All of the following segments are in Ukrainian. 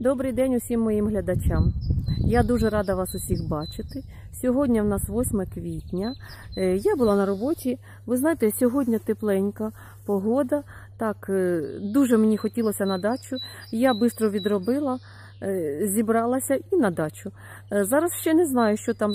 Добрий день усім моїм глядачам. Я дуже рада вас усіх бачити. Сьогодні в нас 8 квітня. Е, Я була на роботі. Ви знаєте, сьогодні тепленька погода. Так, е, дуже мені хотілося на дачу. Я швидко відробила, е, зібралася і на дачу. Зараз ще не знаю, що там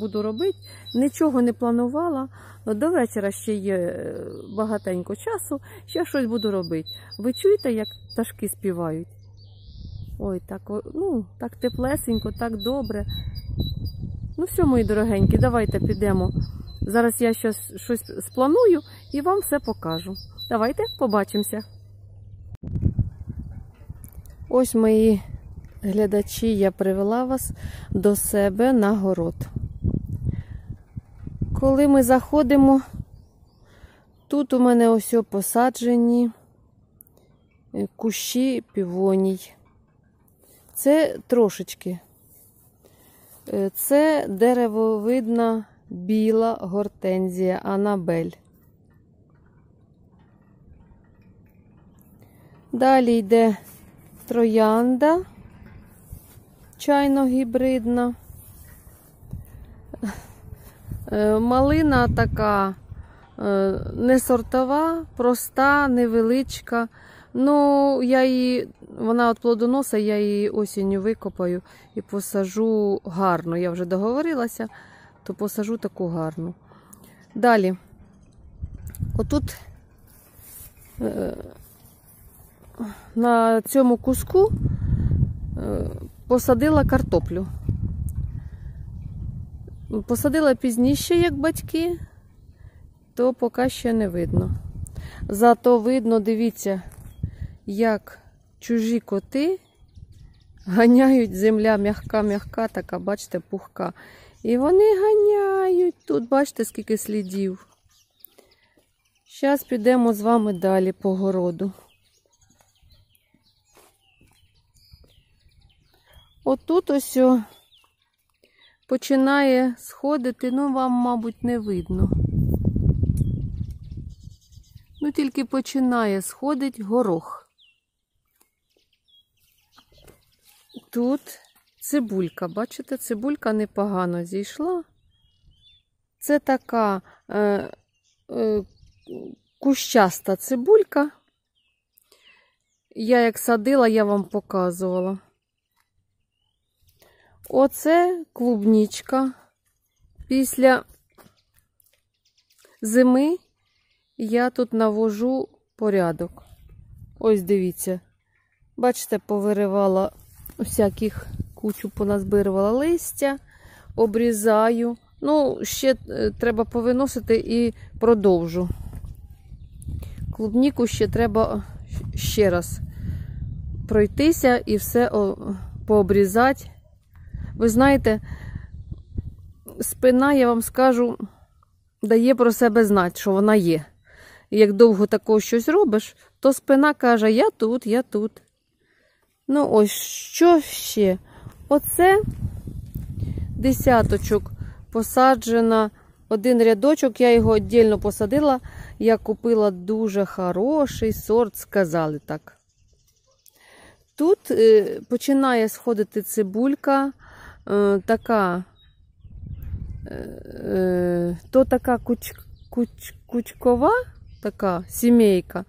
буду робити. Нічого не планувала. До вечора ще є багатенько часу. Ще щось буду робити. Ви чуєте, як пташки співають? Ой, так, ну, так теплесенько, так добре. Ну все, мої дорогенькі, давайте підемо. Зараз я щось, щось спланую і вам все покажу. Давайте побачимося. Ось мої глядачі, я привела вас до себе на город. Коли ми заходимо, тут у мене ось посаджені кущі півоній. Це трошечки. Е, Це деревовидна біла гортензія Анабель. Далі йде троянда чайно-гібридна. Е, Малина така е, не сортова, проста, невеличка. Ну, я її, вона от плодоноса, я її осінню викопаю і посажу гарно. Я вже договорилася, то посажу таку гарну. Далі, отут е, на цьому куску е, посадила картоплю. Посадила пізніше, як батьки, то поки ще не видно. Зато видно, дивіться, як чужі коти ганяють земля м'яка-м'яка, така, бачите, пухка. І вони ганяють тут, бачите, скільки слідів. Зараз підемо з вами далі по городу. Отут ось о починає сходити, ну вам, мабуть, не видно. Ну, тільки починає сходить горох. Тут цибулька, бачите, цибулька непогано зійшла. Це така е, е, кущаста цибулька. Я як садила, я вам показувала. Оце клубнічка. Після зими я тут навожу порядок. Ось дивіться. Бачите, повиривала всяких кучу поназбирувала листя, обрізаю. Ну, ще е, треба повиносити і продовжу. Клубніку ще треба ще раз пройтися і все пообрізати. Ви знаєте, спина, я вам скажу, дає про себе знати, що вона є. Як довго такого щось робиш, то спина каже, я тут, я тут. Ну, ось що ще? Оце десяточок посаджена. Один рядочок, я його віддільно посадила. Я купила дуже хороший сорт, сказали так. Тут е, починає сходити цибулька, е, така, е, то така куч, куч, кучкова, така сімейка.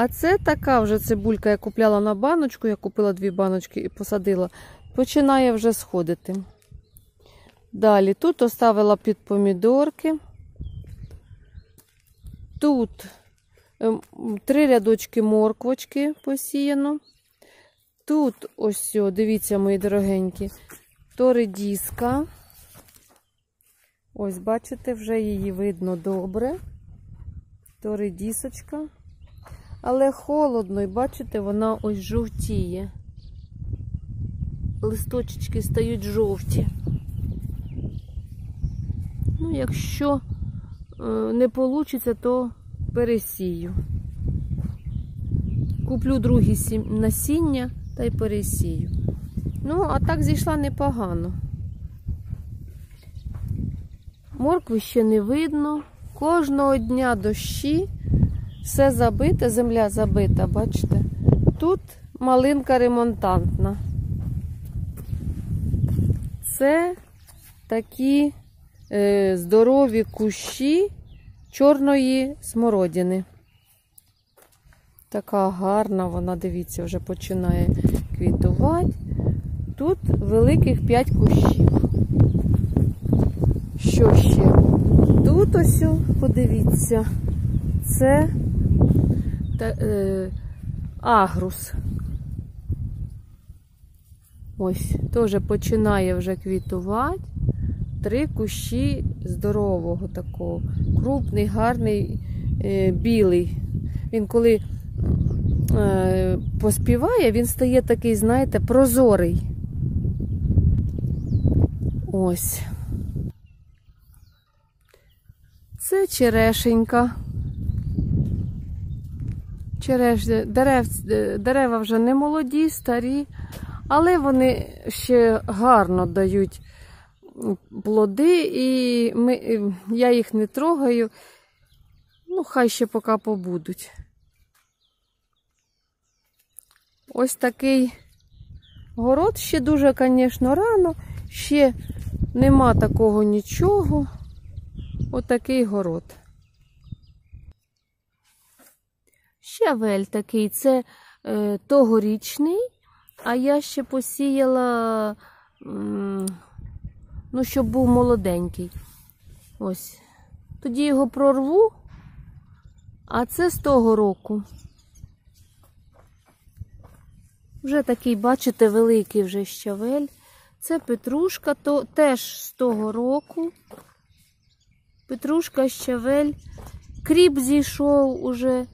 А це така вже цибулька, я купляла на баночку, я купила дві баночки і посадила. Починає вже сходити. Далі тут оставила під помідорки. Тут ем, три рядочки морквочки посіяно. Тут ось, дивіться, мої дорогенькі, то редіска. Ось, бачите, вже її видно добре. То редісочка. Але холодно, і бачите, вона ось жовтіє. Листочки стають жовті. Ну, якщо е, не вийде, то пересію. Куплю другі насіння та й пересію. Ну, а так зійшла непогано. Моркви ще не видно. Кожного дня дощі. Все забите, земля забита, бачите? Тут малинка ремонтантна. Це такі е, здорові кущі чорної смородини. Така гарна вона, дивіться, вже починає квітувати. Тут великих 5 кущів. Що ще? Тут ось, подивіться, це та, е, агрус. Ось, теж починає вже квітувати. Три кущі здорового такого. Крупний, гарний, е, білий. Він коли е, поспіває, він стає такий, знаєте, прозорий. Ось. Це черешенька. Череш... Дерев... Дерева вже не молоді, старі, але вони ще гарно дають плоди, і ми... я їх не трогаю. Ну, хай ще поки побудуть. Ось такий город ще дуже, звісно, рано, ще нема такого нічого. Отакий город. Щавель такий, це е, тогорічний, а я ще посіяла, ну, щоб був молоденький. Ось. Тоді його прорву, а це з того року. Вже такий, бачите, великий вже щавель. Це петрушка, то теж з того року. Петрушка, щавель, кріп зійшов уже.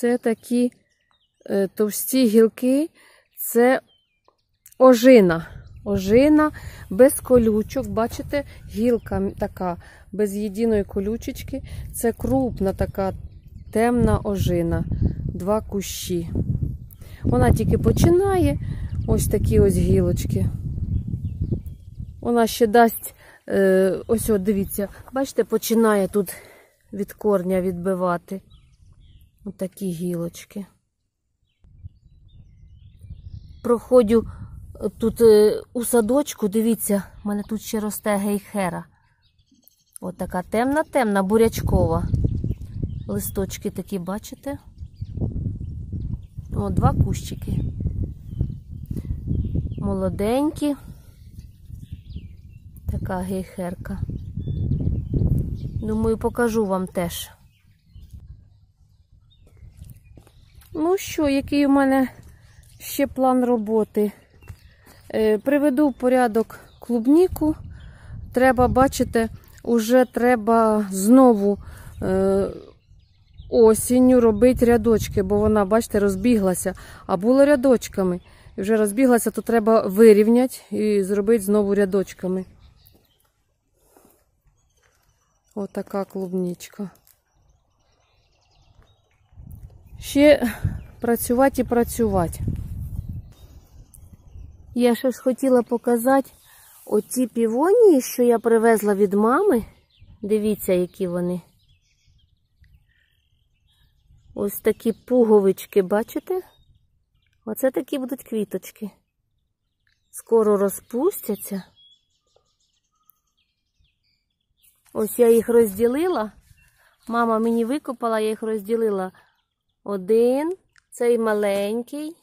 Це такі е, товсті гілки, це ожина. Ожина без колючок. Бачите, гілка така без єдиної колючечки. Це крупна така темна ожина. Два кущі. Вона тільки починає ось такі ось гілочки. Вона ще дасть, е, ось от дивіться, бачите, починає тут від корня відбивати. Отакі гілочки. Проходжу тут е, у садочку, дивіться, в мене тут ще росте гейхера. Ось така темна-темна, бурячкова. Листочки такі, бачите? О, два кущики. Молоденькі. Така гейхерка. Думаю, покажу вам теж. Ну що, який у мене ще план роботи? Е, приведу в порядок клубніку. Треба, бачите, уже треба знову е, осінню робити рядочки, бо вона, бачите, розбіглася. А було рядочками. І вже розбіглася, то треба вирівняти і зробити знову рядочками. Отака клубничка. Ще працювати і працювати. Я ж хотіла показати оці півонії, що я привезла від мами. Дивіться, які вони. Ось такі пуговички, бачите? Оце такі будуть квіточки. Скоро розпустяться. Ось я їх розділила. Мама мені викопала, я їх розділила. Один, цей маленький,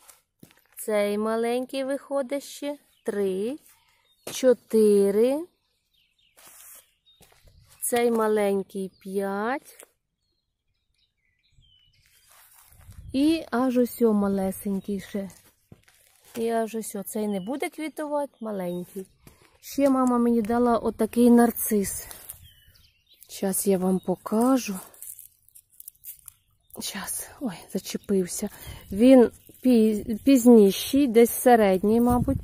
цей маленький виходить ще. Три, чотири. Цей маленький п'ять. І аж ось малесенький ще. І аж ось о. цей не буде квітувати, маленький. Ще мама мені дала отакий нарцис. Зараз я вам покажу. Зараз, ой, зачепився. Він пізніший, десь середній, мабуть.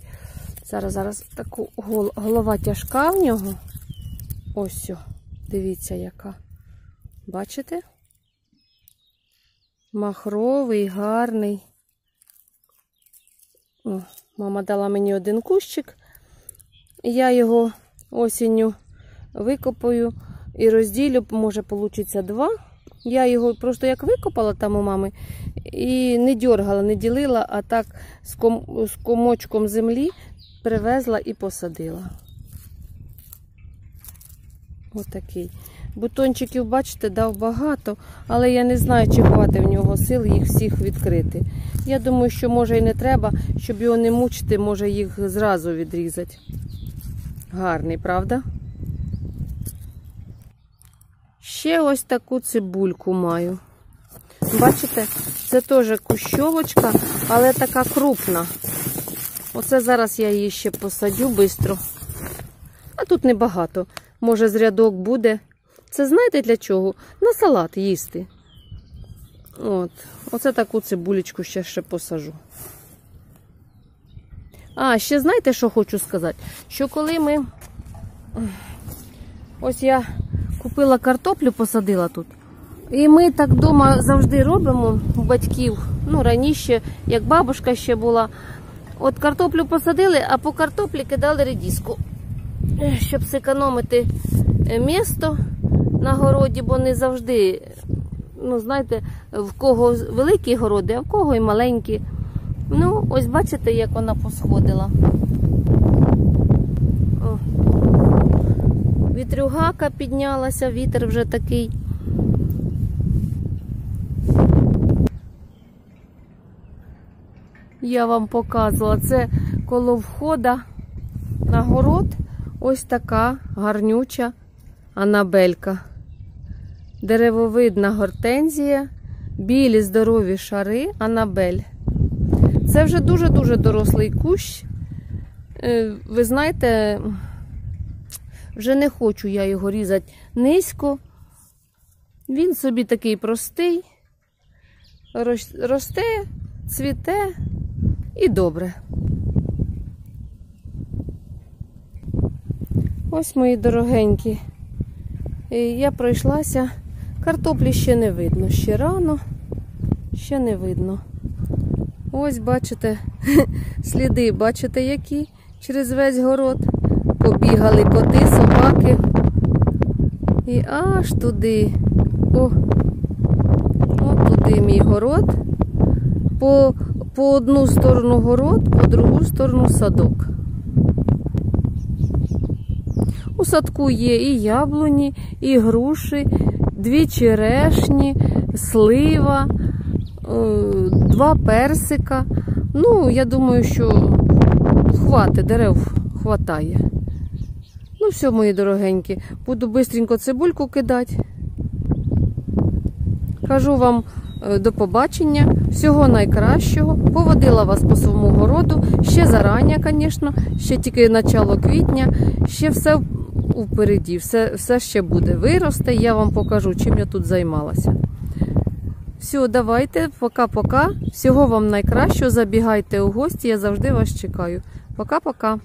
Зараз, зараз таку голова тяжка в нього. Ось, дивіться, яка. Бачите? Махровий, гарний. О, Мама дала мені один кущик. Я його осінню викопаю і розділю, може, вийде два. Я його просто як викопала там у мами і не дьоргала, не ділила, а так з, ком, з комочком землі привезла і посадила. Отакий. Бутончиків, бачите, дав багато, але я не знаю, чи хватить в нього сил їх всіх відкрити. Я думаю, що може і не треба, щоб його не мучити, може їх зразу відрізати. Гарний, правда? Ще ось таку цибульку маю. Бачите, це теж кущовочка, але така крупна. Оце зараз я її ще посадю швидко. А тут небагато. Може, з рядок буде. Це знаєте для чого? На салат їсти. От. Оце таку цибулечку ще ще посажу. А, ще знаєте, що хочу сказати? Що коли ми. Ось я купила картоплю, посадила тут. І ми так вдома завжди робимо у батьків. Ну, раніше, як бабушка ще була. От картоплю посадили, а по картоплі кидали редиску. Щоб зекономити е, місто на городі, бо не завжди, ну, знаєте, в кого великі городи, а в кого і маленькі. Ну, ось бачите, як вона посходила. О. Вітрюгака піднялася, вітер вже такий. Я вам показувала, це коло входа на город ось така гарнюча анабелька. Деревовидна гортензія, білі здорові шари, анабель. Це вже дуже-дуже дорослий кущ. Е, Ви знаєте, вже не хочу я його різати низько. Він собі такий простий, росте, цвіте і добре. Ось мої дорогенькі. Е, Я пройшлася. Картоплі ще не видно. Ще рано, ще не видно. Ось бачите, сліди, бачите, які через весь город. Побігали коти, собаки. І аж туди. О, от туди мій город. По, по одну сторону город, по другу сторону садок. У садку є і яблуні, і груші, дві черешні, слива, е, два персика. Ну, я думаю, що хватить, дерев хватає. Все, мої дорогенькі, буду бистренько цибульку кидати. Кажу вам е, до побачення, всього найкращого. Поводила вас по своєму городу. Ще зарання, звісно, ще тільки начало квітня, ще все впереді, все, все ще буде. Виросте, я вам покажу, чим я тут займалася. Все, давайте, пока-пока. Всього вам найкращого. Забігайте у гості, я завжди вас чекаю. Пока-пока.